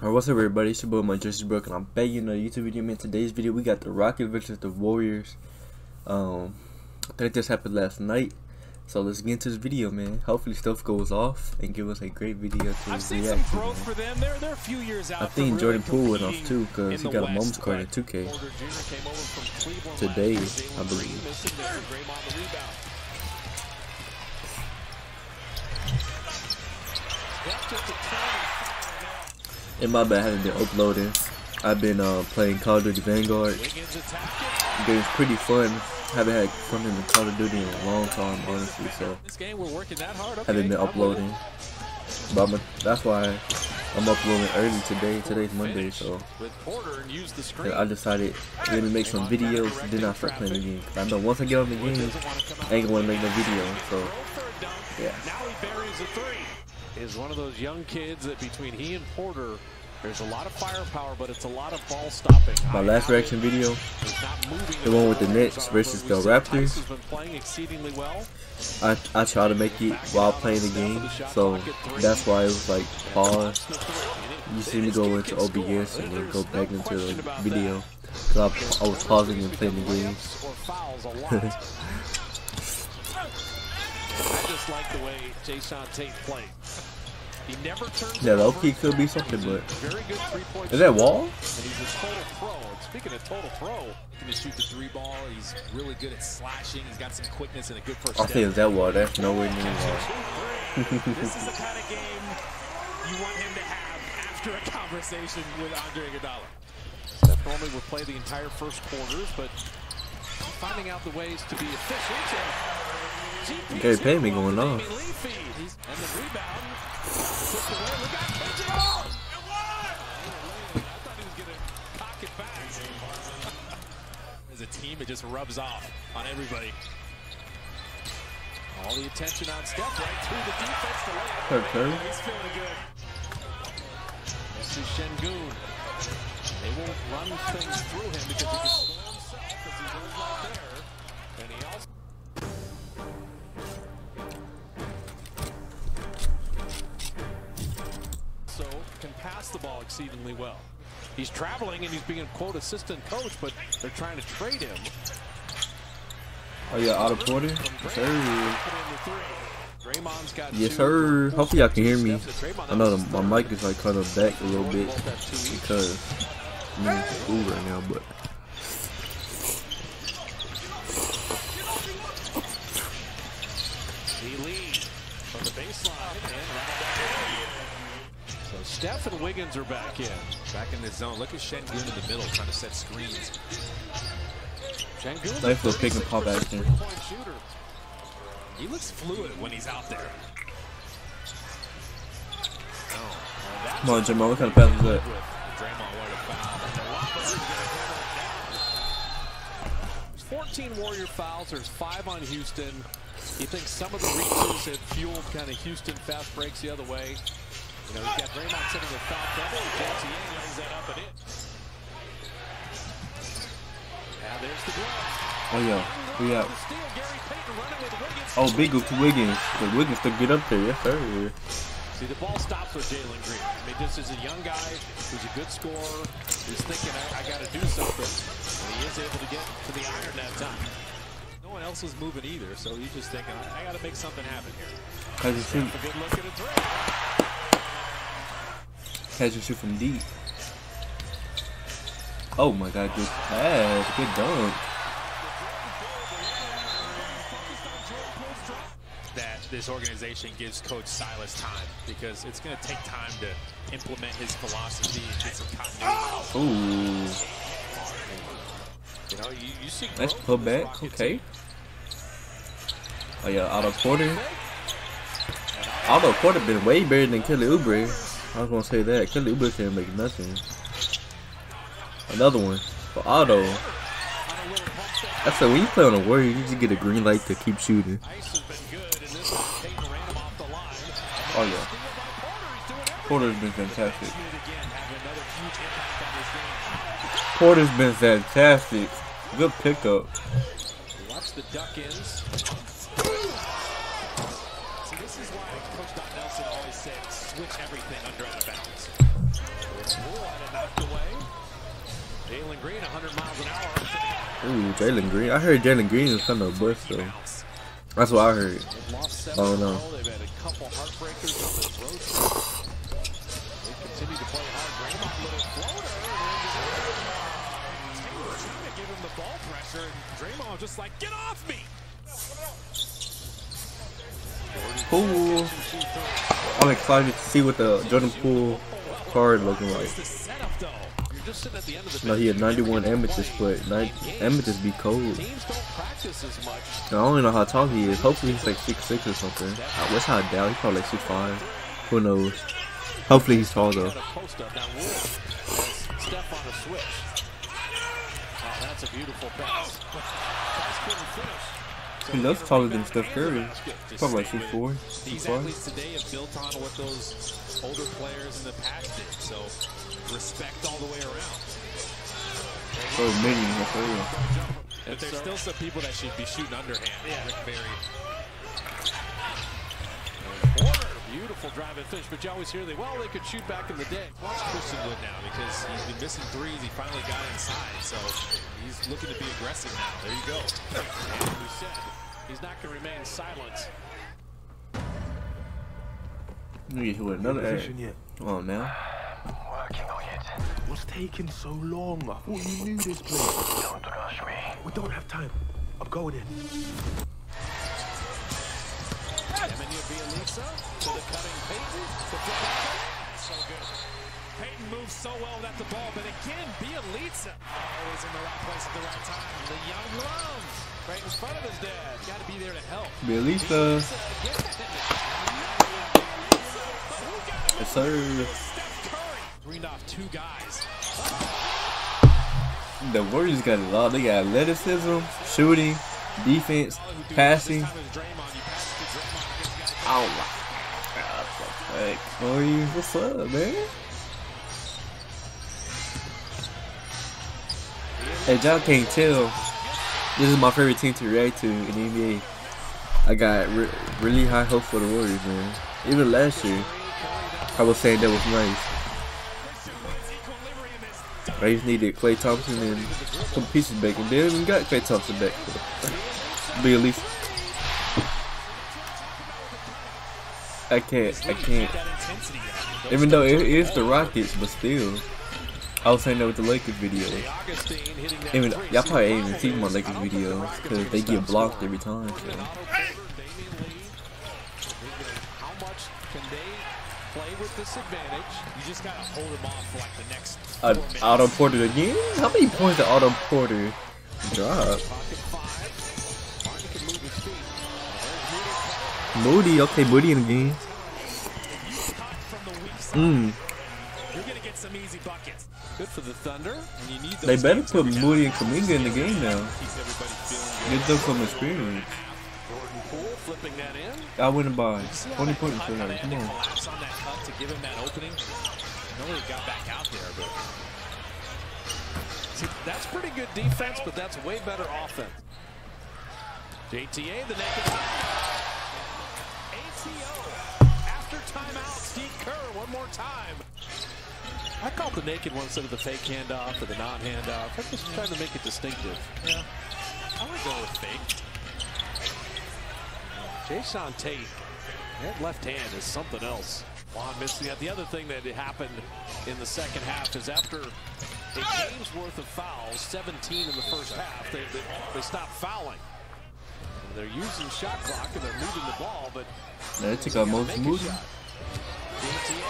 Alright, what's up everybody? It's your boy, my Joysticks Broke, and I'm back in a YouTube video. Man, today's video, we got the Rockets versus the Warriors. Um, I think this happened last night. So let's get into this video, man. Hopefully stuff goes off and give us a great video to I've seen react some to. growth man. for them. They're, they're a few years out I think Jordan really Poole went off too, because he got the a mom's card in 2K. Porter Jr. came over from Cleveland Today. I believe. Green missing there. Draymond the rebound. Steph took the turn. In my bad, I haven't been uploading. I've been uh, playing Call of Duty Vanguard. Wiggins attacking. The game's pretty fun. Haven't had fun in Call of Duty in a long time, honestly. So This game, we're working that hard. Okay, haven't been uploading. But I'm, that's why I'm uploading early today. Today's Monday, so and use the screen. I decided let me make some videos. Then I start playing the game. I know once I get on the game, Doesn't want to come out I ain't gonna wanna make no video. So Throw for a dunk. yeah. Now he buries a three. Is one of those young kids that between he and Porter, there's a lot of firepower, but it's a lot of ball stopping. My last reaction video, He's not moving the one with the Nets versus the Raptors. Tyson's been playing exceedingly well. I I try to make it while playing the game. So that's why it was like pause. You see me go into OBS and then go back into the video. Cause I, I was pausing and playing the game. Or fouls a lot. I just like the way Jae'Sean Tate played. He never turns Yeah, it low key could be something, but Very good three-point is that wall? And he's a total pro. Speaking of total pro, he can shoot the three ball. He's really good at slashing. He's got some quickness and a good first I'll step. say is that wall. That's nowhere near wall. this is the kind of game you want him to have after a conversation with Andre Iguodala. Steph normally would play the entire first quarters, but finding out the ways to be efficient. Gary Payton going off. And the rebound. Tipped away. Look out, catch it. I thought he was going to cock it back. As a team, it just rubs off on everybody. All the attention on Steph right through the defense to lay. Kirk He's feeling good. This is Sengun. They won't run things through him because he can score himself as he goes right there. And he also the ball exceedingly well. He's traveling and he's being a quote assistant coach, but they're trying to trade him. Oh yeah, Otto Porter. Yes, sir. Draymond's got Yes, sir. Hopefully y'all can hear me. Steps at Draymond. I know the, my mic is like kind of back a little bit because I'm in school right now, but He leads from the baseline and Steph and Wiggins are back in. Back in the zone. Look at Sengun in the middle trying to set screens. Sengun's Nice a little pick and pop action. shooter. He looks fluid when he's out there. Oh, come on, Jamal, what kind of pass was that? Draymond wanted a foul. And the Rockets are gonna hammer it down. There's 14 Warrior fouls. There's five on Houston. You think some of the reaches have fueled kind of Houston fast breaks the other way. You know, he's got Draymond sitting with foul trouble. JTA lays that up and in. Now there's the glove. Oh yeah, we out. The steal, Gary Payton running with Wiggins. Oh, big to Wiggins. The Wiggins to get up there, yes sir. See, the ball stops with Jalen Green. I mean, this is a young guy who's a good scorer, who's thinking, I, I got to do something. And he is able to get to the iron that time. No one else is moving either, so he's just thinking, I, got to make something happen here. How'd you? A good look at a three. You shoot from deep? Oh my god, good pass, good dunk. That this organization gives Coach Silas time because it's going to take time to implement his philosophy and get some continuity. Ooh, You know, you, you see nice putback. Okay. team. Oh yeah, Otto Porter. Otto Porter been way better than Kelly Oubre. I was gonna say that Kelly Oubre can't make nothing. Another one for Otto. I said when you play on a Warrior, you just get a green light to keep shooting. Oh yeah. Porter's been fantastic. Porter's been fantastic. Good pickup. See, this is why Coach Don Nelson always said switch everything under out of bounds. Jalen Green, 100 miles an hour. Ooh, Jalen Green. I heard Jalen Green was kind of a bust though. That's what I heard. They've lost seven Oh, no. They've had a couple heartbreakers on this road trip. They continue to play hard. Draymond, little floater. Taylor trying to give him the ball pressure, and Draymond just like, get off me! Poole. I'm excited to see what the Jordan Poole card looking like. No, he had 91 amethyst, but amethyst be cold. I don't even know how tall he is. Hopefully he's like 6'6 or something. What's how I doubt he's probably like 6'5. Who knows? Hopefully he's tall though. Oh, that's a beautiful pass. Pass couldn't finish. So He looks taller than Steph Curry. Probably like 6'4", it. These 6'5". athletes today have built on what those older players in the past did. So respect all the way around. So many, that's real. But there's still some people that should be shooting underhand. Yeah. Rick Barry. Porter, beautiful drive and finish, but you always hear they well they could shoot back in the day. Watch Christian Wood now because he's been missing threes. He finally got inside, so he's looking to be aggressive now. There you go. And we said he's not going to remain silent. You get hit another ad. Position yet? Come on now. What's taking so long? I thought you knew this place. Don't rush me. We don't have time. I'm going in. Bjelica to the cutting Payton. The So good. Payton moves so well without the ball, but again, Bjelica always in the right place at the right time. The young love right in front of his dad. Got to be there to help. Bjelica. Yes, sir. Steph Curry greened off two guys. The Warriors got a lot. They got athleticism, shooting, defense, passing. Oh my god, what the heck? Warriors, what's up, man? Hey, y'all can't tell. This is my favorite team to react to in NBA. I got re really high hopes for the Warriors, man. Even last year, I was saying that was nice. I just needed Klay Thompson and some pieces back, and they even got Klay Thompson back. Be at least. I can't. I can't. that intensity there. Even though it is the Rockets, but still. I was saying that with the Lakers video. Augustin hitting that Even y'all probably ain't even seen my Lakers video because they get blocked every time. So. Otto Porter, How much can they play with this advantage? You just gotta hold him off for like the next Uh, four Porter again? How many points did Otto Porter drop? Moody, okay, Moody in the game. Mm, the they better put Moody and. Kuminga in the game now. Get them some experience. I wouldn't buy See how 20 points for that. Come on. that's pretty good defense, but that's way better offense. JTA, the naked. ATO. After timeout, Steve Kerr, one more time. I called the naked one instead of the fake handoff or the non-handoff. I'm just trying to make it distinctive. yeah, I would go with fake. Jae'Sean Tate, that left hand is something else. Juan missing that. The other thing that happened in the second half is after a game's worth of fouls, 17 in the first half, they, they, they stopped fouling. And they're using shot clock and they're moving the ball, but They took out most make a Moody. shot. DTA,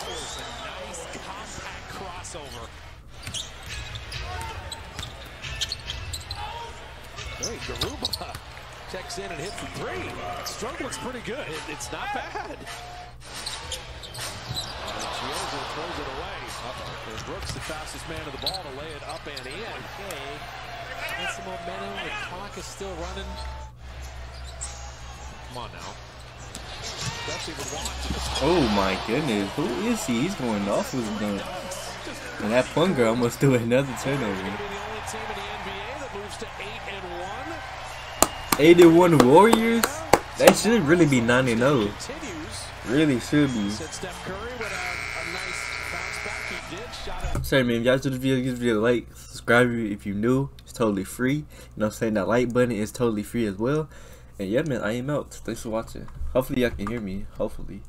That was a nice compact crossover. Hey, Garuba checks in and hits the three. Stroke looks pretty good. It, it's not bad. Chioza throws it away. And Brooks, the fastest man of the ball, to lay it up and in. Okay. Get some momentum. The clock is still running. Come on now. Especially with Watson. Oh my goodness, who is he? He's going off with the dunk. And that fun girl almost do another turnover. Be the only team in the NBA that moves to 8 and 81 Warriors? That should really be 9 and 0. Really should be. Said Steph Curry would have a nice bounce back. He did. Shot it. Sorry, man. If y'all do the video, give this video a like, subscribe if you're new. It's totally free. You know I'm saying? That like button is totally free as well. And yeah, man, I am out. Thanks for watching. Hopefully, y'all can hear me. Hopefully.